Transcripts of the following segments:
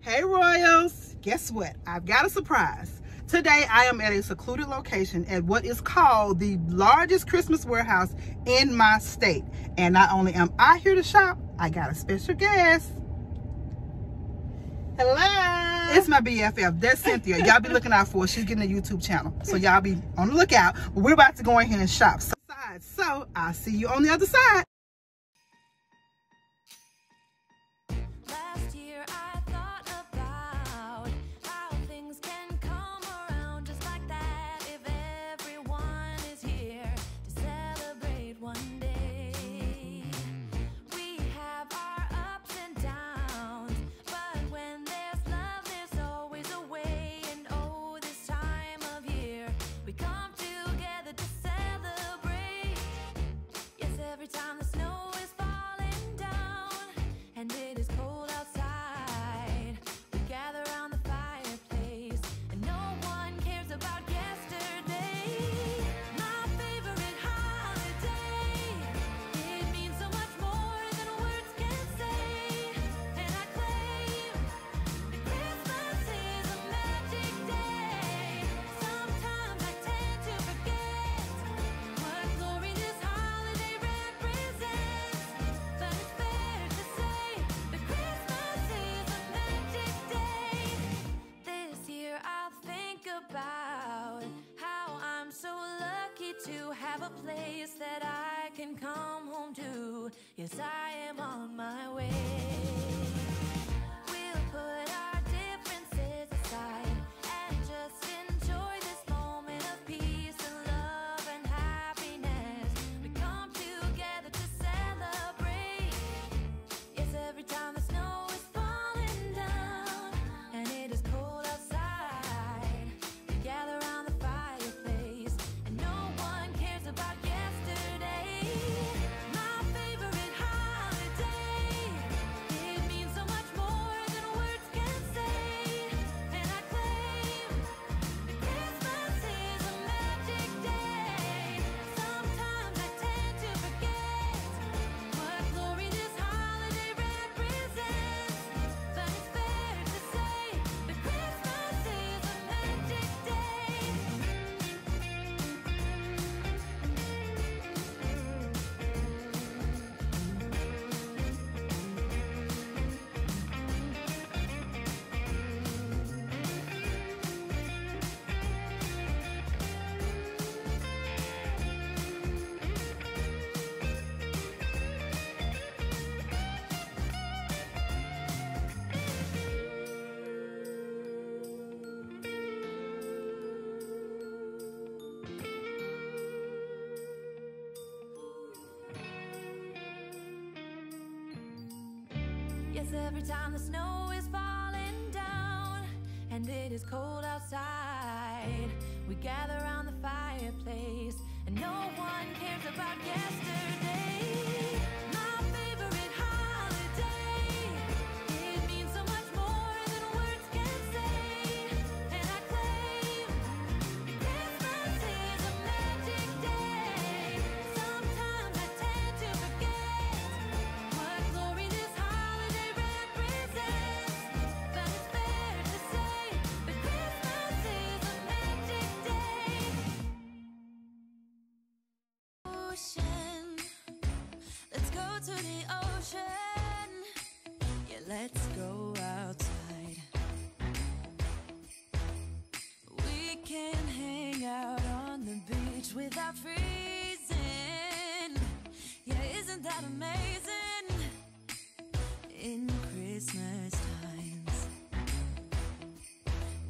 Hey Royals, guess what? I've got a surprise. Today I am at a secluded location at what is called the largest Christmas warehouse in my state. And not only am I here to shop, I got a special guest. Hello. It's my BFF. That's Cynthia. Y'all be looking out for her. She's getting a YouTube channel. So y'all be on the lookout. We're about to go in here and shop. So, so I'll see you on the other side. Come home to. Yes, I Yes, every time the snow is falling down and it is cold outside, we gather around the fireplace and no one cares about yesterday. Ocean, let's go to the ocean. Yeah, let's go outside. We can hang out on the beach without freezing. Yeah, isn't that amazing? In Christmas times,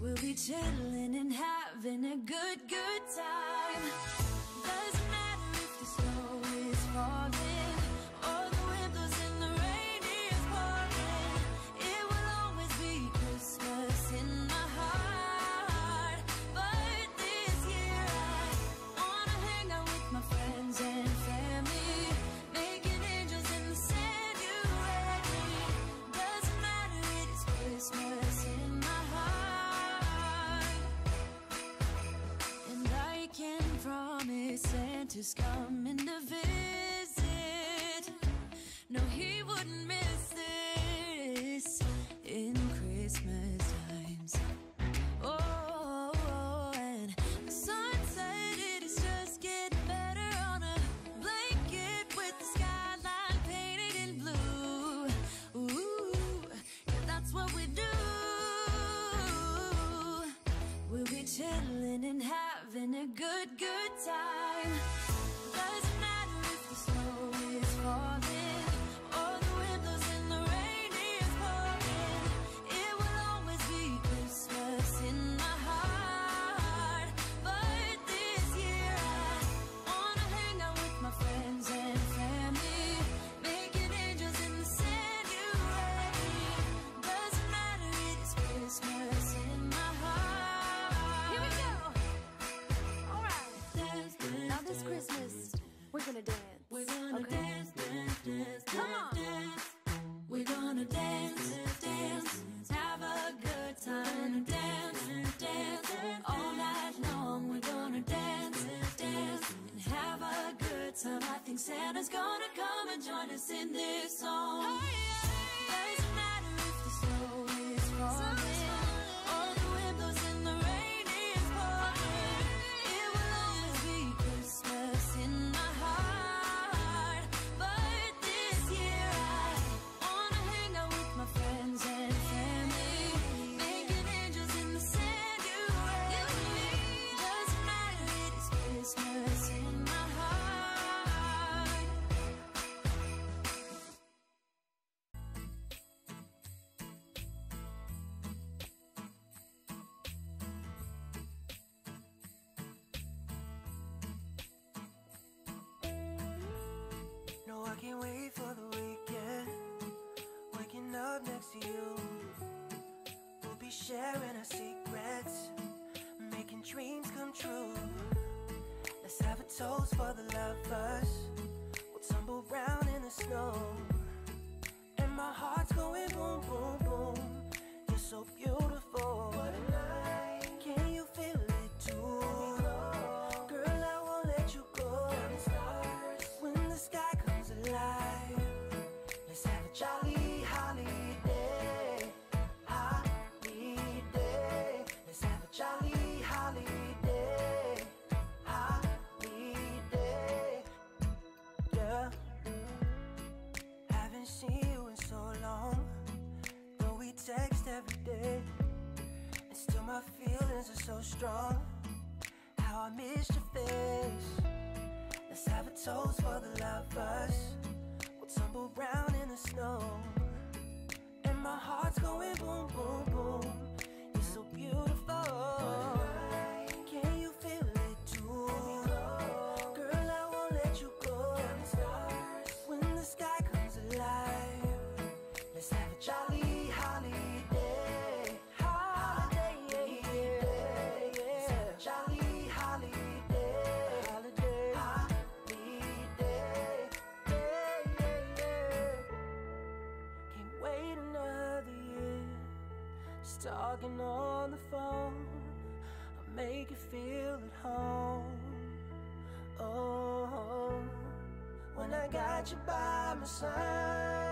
we'll be chilling and having a good, good time. time. time I think Santa's gonna come and join us in this song. Doesn't matter if the snow can't wait for the weekend. Waking up next to you. We'll be sharing our secrets Making dreams come true. Let's have a toast for the lovers. We'll tumble round in the snow. And my heart's going boom, boom, boom. feelings are so strong. How I missed your face. Let's have a toast for the lovers. We'll tumble round in the snow. And my heart's going boom, boom, boom. You're so beautiful. talking on the phone. I make you feel at home. Oh, when I got you by my side.